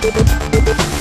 ¡Gracias!